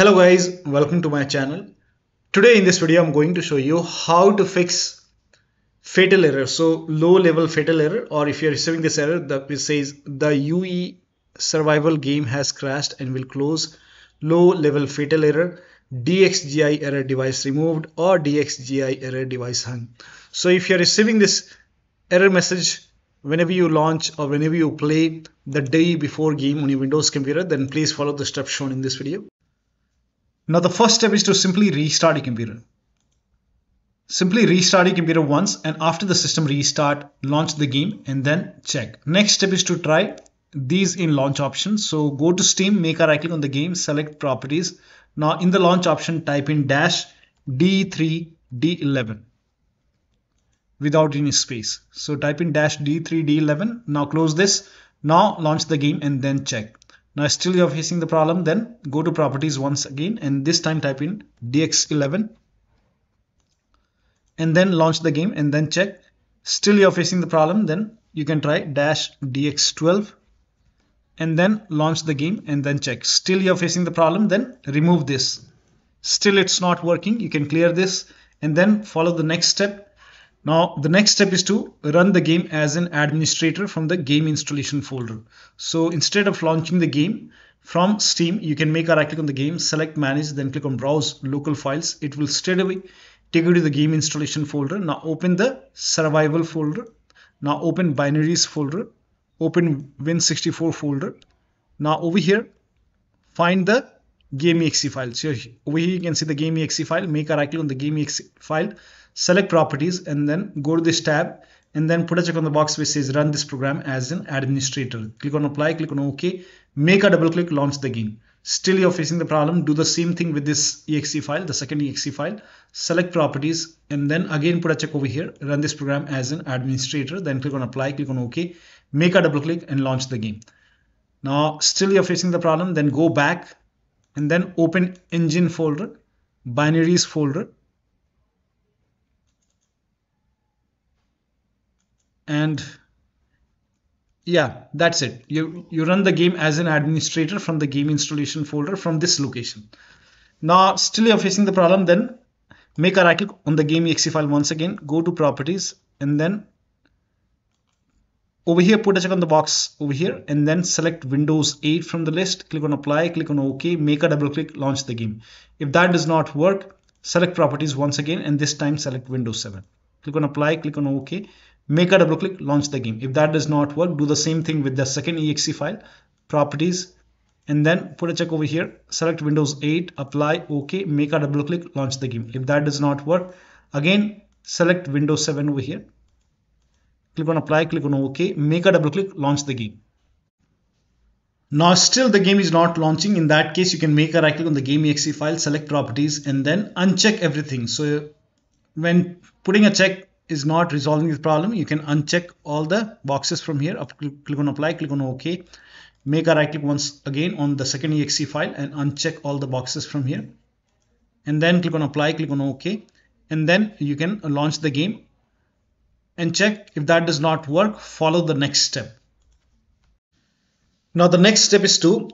Hello guys, welcome to my channel. Today in this video I'm going to show you how to fix fatal error. So low level fatal error or if you're receiving this error that says the UE survival game has crashed and will close low level fatal error DXGI error device removed or DXGI error device hung. So if you're receiving this error message whenever you launch or whenever you play the day before game on your Windows computer then please follow the steps shown in this video. Now the first step is to simply restart your computer. Simply restart your computer once and after the system restart launch the game and then check. Next step is to try these in launch options. So go to Steam, make a right click on the game, select properties. Now in the launch option type in dash D3 D11 without any space. So type in dash D3 D11. Now close this. Now launch the game and then check. Now still you're facing the problem then go to properties once again and this time type in DX11 and then launch the game and then check. Still you're facing the problem then you can try dash DX12 and then launch the game and then check. Still you're facing the problem then remove this. Still it's not working you can clear this and then follow the next step now the next step is to run the game as an administrator from the game installation folder. So instead of launching the game from Steam, you can make a right click on the game, select manage, then click on browse local files. It will straight away take you to the game installation folder. Now open the survival folder. Now open binaries folder, open Win64 folder. Now over here, find the game.exe file. So over here you can see the game.exe file, make a right click on the game.exe file select properties and then go to this tab and then put a check on the box which says run this program as an administrator. Click on apply, click on OK, make a double click, launch the game. Still you're facing the problem, do the same thing with this exe file, the second exe file, select properties and then again put a check over here, run this program as an administrator, then click on apply, click on OK, make a double click and launch the game. Now still you're facing the problem, then go back and then open engine folder, binaries folder and yeah that's it. You you run the game as an administrator from the game installation folder from this location. Now still you're facing the problem then make a right click on the game exe file once again go to properties and then over here put a check on the box over here and then select windows 8 from the list click on apply click on ok make a double click launch the game. If that does not work select properties once again and this time select windows 7 click on apply click on ok make a double click launch the game. If that does not work do the same thing with the second exe file properties and then put a check over here. Select windows 8 apply ok make a double click launch the game. If that does not work again select windows 7 over here. Click on apply click on ok make a double click launch the game. Now still the game is not launching. In that case you can make a right click on the game exe file select properties and then uncheck everything. So when putting a check is not resolving this problem you can uncheck all the boxes from here. Click on apply click on ok make a right click once again on the second exe file and uncheck all the boxes from here. And then click on apply click on ok and then you can launch the game and check if that does not work follow the next step. Now the next step is to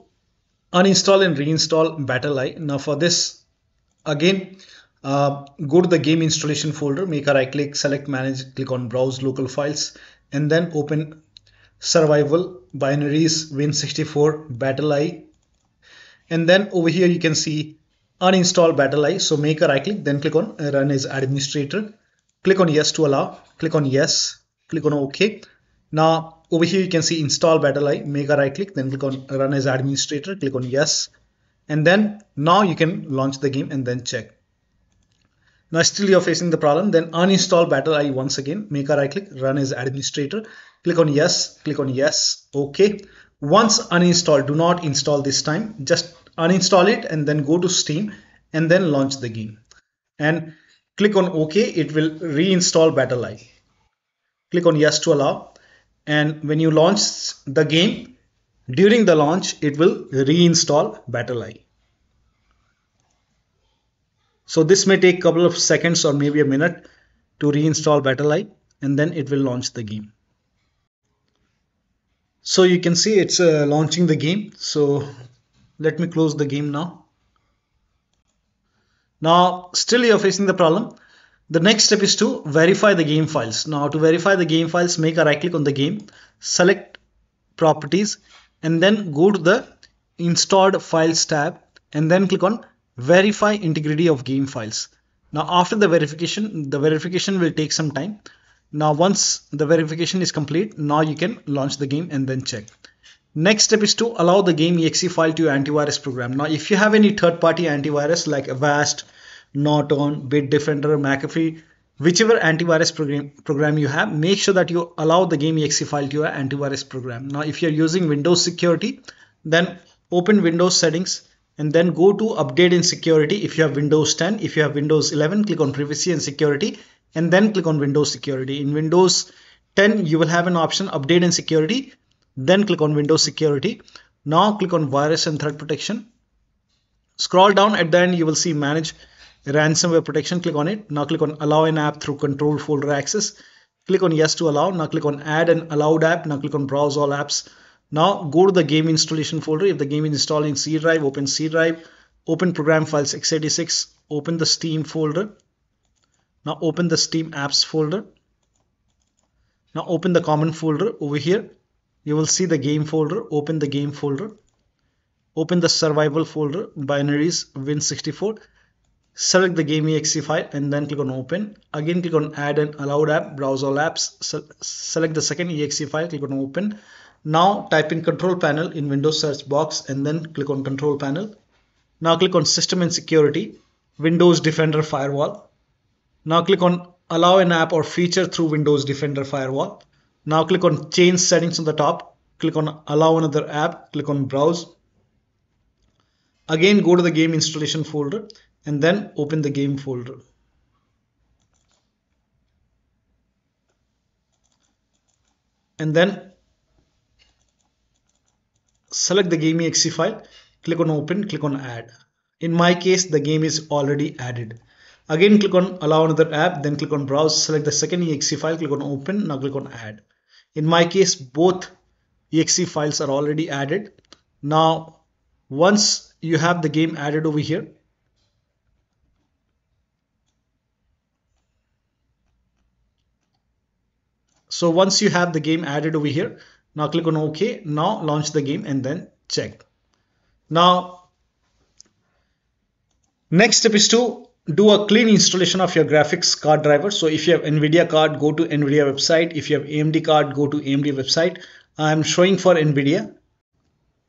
uninstall and reinstall BattlEye now for this again uh, go to the game installation folder, make a right click, select manage, click on browse local files, and then open survival binaries win64 BattlEye. And then over here you can see uninstall BattlEye. So make a right click, then click on run as administrator. Click on yes to allow, click on yes, click on OK. Now over here you can see install BattlEye, make a right click, then click on run as administrator, click on yes. And then now you can launch the game and then check. Now still you're facing the problem, then uninstall BattlEye once again, make a right click, run as administrator, click on yes, click on yes, okay. Once uninstalled, do not install this time, just uninstall it and then go to Steam and then launch the game. And click on OK, it will reinstall BattlEye. Click on yes to allow. And when you launch the game, during the launch, it will reinstall BattlEye. So this may take a couple of seconds or maybe a minute to reinstall BattlEye and then it will launch the game. So you can see it's uh, launching the game. So let me close the game now. now still you're facing the problem the next step is to verify the game files now to verify the game files make a right click on the game select properties and then go to the installed files tab and then click on verify integrity of game files. Now after the verification the verification will take some time. Now once the verification is complete now you can launch the game and then check. Next step is to allow the game exe file to your antivirus program. Now if you have any third-party antivirus like avast norton bitdefender mcafee whichever antivirus program, program you have make sure that you allow the game exe file to your antivirus program. Now if you're using windows security then open windows settings and then go to update in security if you have windows 10 if you have windows 11 click on privacy and security and then click on windows security. In windows 10 you will have an option update in security then click on windows security. Now click on virus and threat protection. Scroll down at the end you will see manage ransomware protection. Click on it. Now click on allow an app through control folder access. Click on yes to allow. Now click on add an allowed app. Now click on browse all apps now go to the game installation folder. If the game is installed in c drive open c drive. Open program files x86. Open the steam folder. Now open the steam apps folder. Now open the common folder over here. You will see the game folder. Open the game folder. Open the survival folder binaries win64 select the game exe file and then click on open. Again click on add an allowed app browse all apps. Select the second exe file click on open now type in control panel in windows search box and then click on control panel. Now click on system and security windows defender firewall. Now click on allow an app or feature through windows defender firewall. Now click on change settings on the top. Click on allow another app. Click on browse. Again go to the game installation folder and then open the game folder. And then select the game exe file, click on open, click on add. In my case, the game is already added. Again, click on allow another app, then click on browse, select the second exe file, click on open, now click on add. In my case, both exe files are already added. Now, once you have the game added over here, So once you have the game added over here, now click on OK. Now launch the game and then check. Now, next step is to do a clean installation of your graphics card driver. So if you have NVIDIA card, go to NVIDIA website. If you have AMD card, go to AMD website. I'm showing for NVIDIA.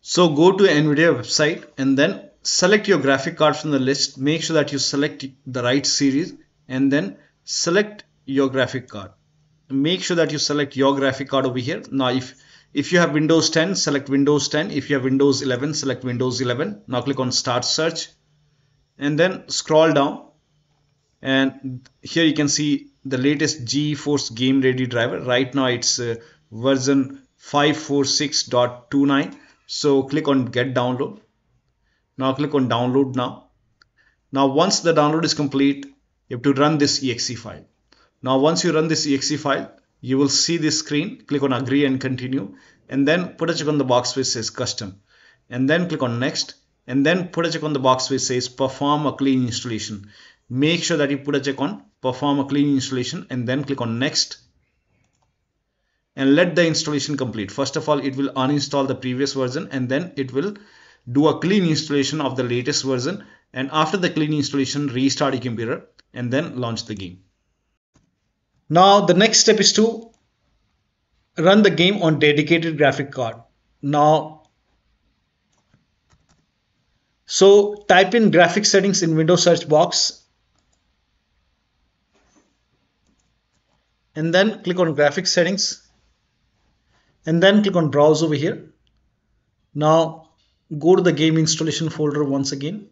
So go to NVIDIA website and then select your graphic card from the list. Make sure that you select the right series and then select your graphic card make sure that you select your graphic card over here now if if you have windows 10 select windows 10 if you have windows 11 select windows 11 now click on start search. And then scroll down. And here you can see the latest GeForce Game Ready driver. Right now it's uh, version 546.29 so click on get download. Now click on download now. Now once the download is complete you have to run this exe file. Now once you run this exe file, you will see this screen, click on agree and continue and then put a check on the box which says custom and then click on next and then put a check on the box which says perform a clean installation. Make sure that you put a check on perform a clean installation and then click on next and let the installation complete. First of all, it will uninstall the previous version and then it will do a clean installation of the latest version and after the clean installation restart your computer and then launch the game. Now the next step is to run the game on dedicated graphic card. Now, so type in graphic settings in Windows search box and then click on graphic settings and then click on browse over here. Now go to the game installation folder once again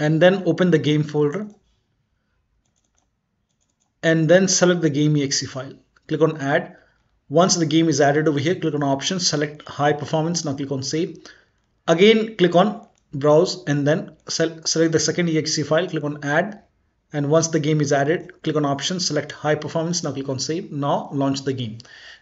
and then open the game folder and then select the game exe file. Click on add. Once the game is added over here click on options select high performance. Now click on save. Again click on browse and then select the second exe file. Click on add. And once the game is added click on options select high performance. Now click on save. Now launch the game.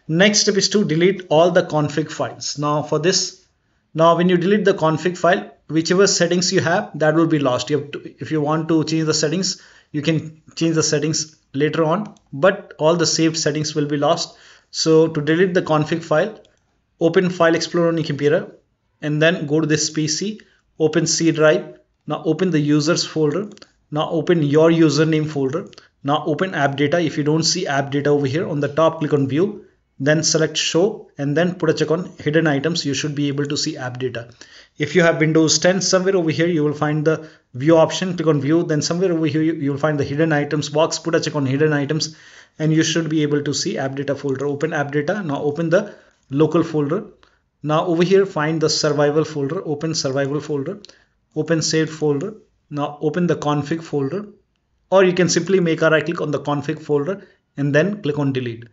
Next step is to delete all the config files. Now for this now when you delete the config file whichever settings you have that will be lost. You to if you want to change the settings you can change the settings later on but all the saved settings will be lost. So to delete the config file open file explorer on your computer and then go to this PC open C drive. Now open the users folder. Now open your username folder. Now open app data. If you don't see app data over here on the top click on view then select show and then put a check on hidden items. You should be able to see app data. If you have windows 10 somewhere over here you will find the view option. Click on view then somewhere over here you will find the hidden items box. Put a check on hidden items and you should be able to see app data folder. Open app data. Now open the local folder. Now over here find the survival folder. Open survival folder. Open saved folder. Now open the config folder. Or you can simply make a right click on the config folder and then click on delete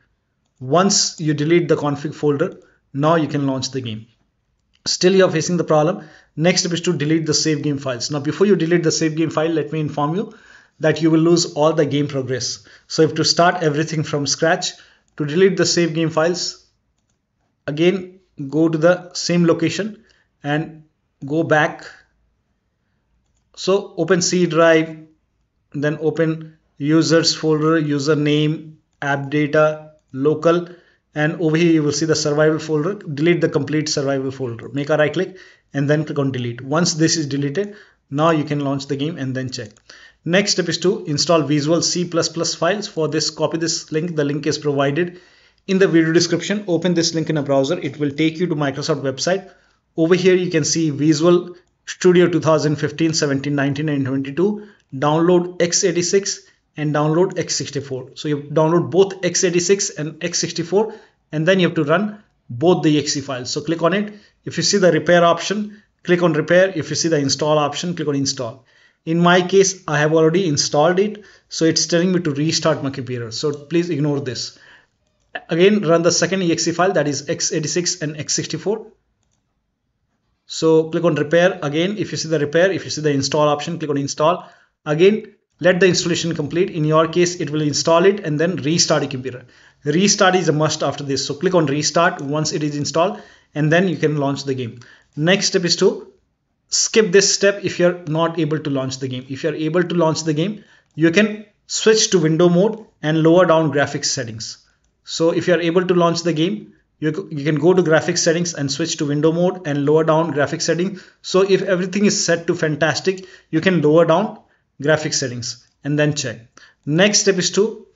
once you delete the config folder now you can launch the game. Still you're facing the problem. Next step is to delete the save game files. Now before you delete the save game file let me inform you that you will lose all the game progress. So if to start everything from scratch to delete the save game files again go to the same location and go back. So open C drive then open users folder username app data local and over here you will see the survival folder. Delete the complete survival folder. Make a right click and then click on delete. Once this is deleted now you can launch the game and then check. Next step is to install visual c++ files. For this copy this link. The link is provided in the video description. Open this link in a browser. It will take you to microsoft website. Over here you can see visual studio 2015 17 19 and 22 download x86 and download x64 so you download both x86 and x64 and then you have to run both the exe files. So click on it. If you see the repair option click on repair. If you see the install option click on install. In my case i have already installed it so it's telling me to restart my computer. So please ignore this. Again run the second exe file that is x86 and x64 so click on repair again. If you see the repair if you see the install option click on install. Again let the installation complete. In your case it will install it and then restart your computer restart is a must after this. So click on restart once it is installed and then you can launch the game. Next step is to skip this step if you're not able to launch the game. If you're able to launch the game you can switch to window mode and lower down graphics settings. So if you're able to launch the game you, you can go to graphics settings and switch to window mode and lower down graphics setting. So if everything is set to fantastic you can lower down graphics settings and then check. Next step is to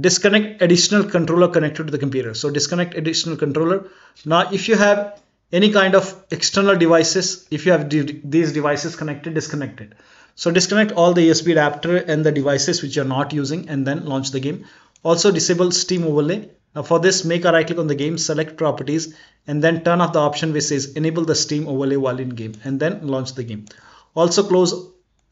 disconnect additional controller connected to the computer. So disconnect additional controller. Now if you have any kind of external devices if you have these devices connected disconnected so disconnect all the USB adapter and the devices which you're not using and then launch the game. Also disable steam overlay. Now for this, make a right click on the game, select properties, and then turn off the option which says enable the Steam overlay while in game and then launch the game. Also close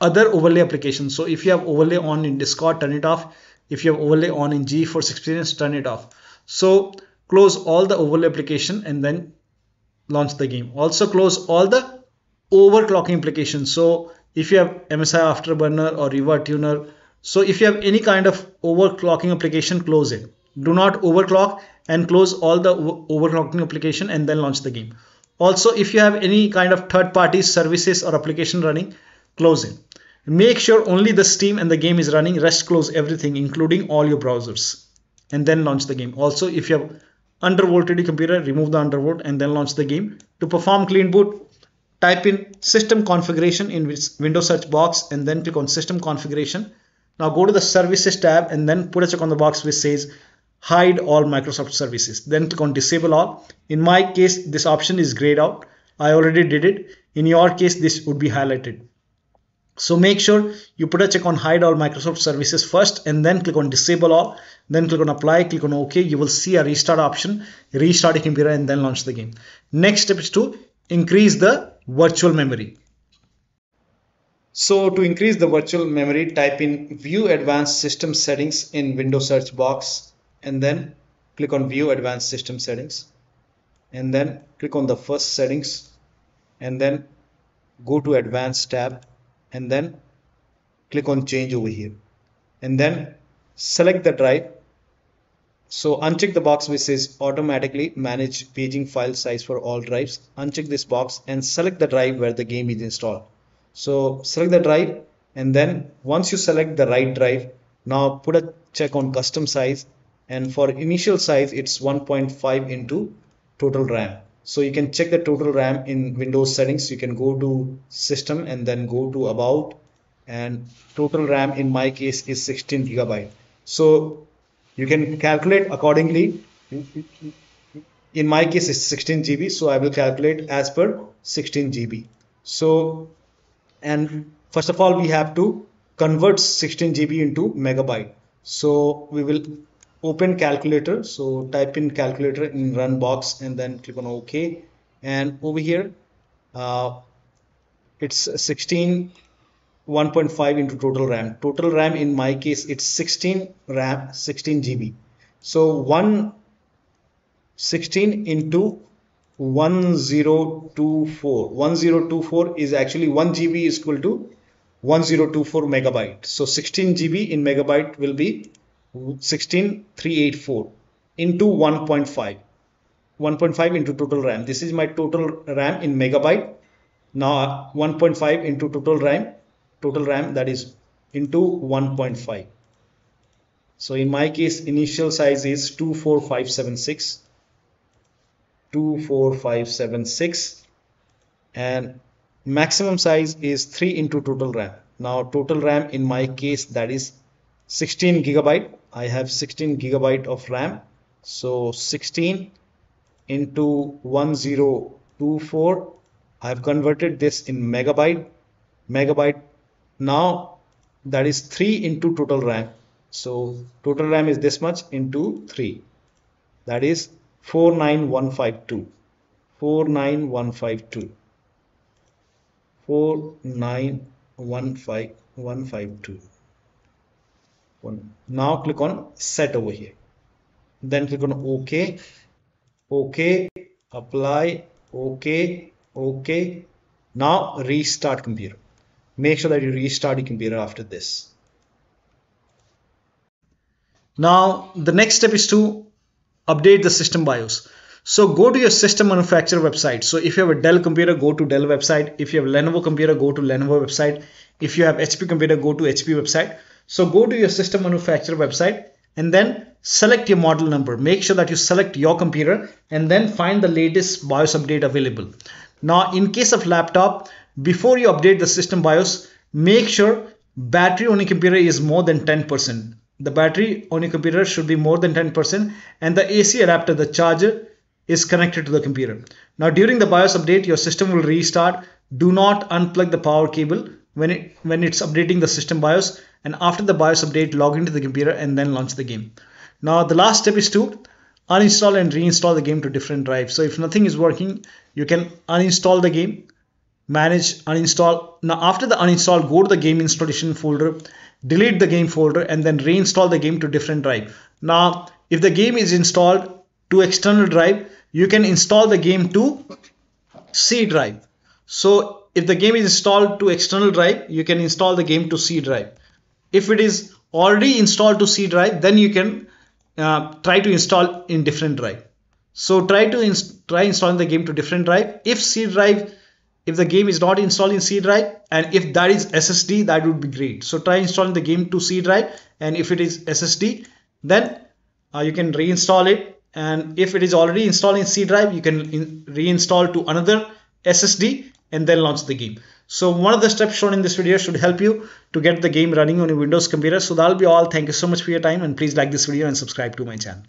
other overlay applications. So if you have overlay on in Discord, turn it off. If you have overlay on in GeForce Experience, turn it off. So close all the overlay application and then launch the game. Also close all the overclocking applications. So if you have MSI Afterburner or RivaTuner, so if you have any kind of overclocking application, close it do not overclock and close all the overclocking application and then launch the game also if you have any kind of third-party services or application running close it make sure only the steam and the game is running rest close everything including all your browsers and then launch the game also if you have undervolted computer remove the undervolt and then launch the game to perform clean boot type in system configuration in windows search box and then click on system configuration now go to the services tab and then put a check on the box which says hide all Microsoft services. Then click on disable all. In my case, this option is grayed out. I already did it. In your case, this would be highlighted. So make sure you put a check on hide all Microsoft services first and then click on disable all. Then click on apply, click on OK. You will see a restart option, restart your computer and then launch the game. Next step is to increase the virtual memory. So to increase the virtual memory, type in view advanced system settings in Windows search box and then click on view advanced system settings and then click on the first settings and then go to advanced tab and then click on change over here. And then select the drive. So uncheck the box which says automatically manage paging file size for all drives. Uncheck this box and select the drive where the game is installed. So select the drive and then once you select the right drive now put a check on custom size. And for initial size it's 1.5 into total RAM so you can check the total RAM in Windows settings. You can go to system and then go to about. And total RAM in my case is 16 gigabyte. So you can calculate accordingly. In my case it's 16 GB so I will calculate as per 16 GB so and first of all we have to convert 16 GB into megabyte. So we will open calculator. So type in calculator in run box and then click on ok. And over here uh, it's 16 1.5 into total RAM. Total RAM in my case it's 16 RAM 16 GB so 1 16 into 1024 1024 is actually 1 GB is equal to 1024 megabyte. So 16 GB in megabyte will be 16384 into 1.5 1.5 into total RAM. This is my total RAM in megabyte. Now 1.5 into total RAM total RAM that is into 1.5 so in my case initial size is 24576 24576 and maximum size is 3 into total RAM. Now total RAM in my case that is 16 gigabyte I have 16 gigabyte of RAM. So 16 into 1024 I have converted this in megabyte megabyte. Now that is 3 into total RAM. So total RAM is this much into 3 that is 49152 49152 4915152 now click on set over here. Then click on ok. Ok apply. Ok ok. Now restart computer. Make sure that you restart your computer after this. Now the next step is to update the system BIOS. So go to your system manufacturer website. So if you have a Dell computer go to Dell website. If you have Lenovo computer go to Lenovo website. If you have HP computer go to HP website so go to your system manufacturer website and then select your model number. Make sure that you select your computer and then find the latest BIOS update available. Now, in case of laptop, before you update the system BIOS, make sure battery on your computer is more than 10%. The battery on your computer should be more than 10% and the AC adapter, the charger is connected to the computer. Now during the BIOS update, your system will restart. Do not unplug the power cable when it when it's updating the system BIOS and after the BIOS update log into the computer and then launch the game. Now the last step is to uninstall and reinstall the game to different drives. So if nothing is working you can uninstall the game manage uninstall. Now after the uninstall go to the game installation folder delete the game folder and then reinstall the game to different drive. Now if the game is installed to external drive you can install the game to C drive. So if the game is installed to external drive, you can install the game to C drive. If it is already installed to C drive, then you can uh, try to install in different drive. So try to inst try installing the game to different drive. If C drive, if the game is not installed in C drive, and if that is SSD, that would be great. So try installing the game to C drive, and if it is SSD, then uh, you can reinstall it. And if it is already installed in C drive, you can reinstall to another SSD and then launch the game. So one of the steps shown in this video should help you to get the game running on your Windows computer. So that'll be all. Thank you so much for your time and please like this video and subscribe to my channel.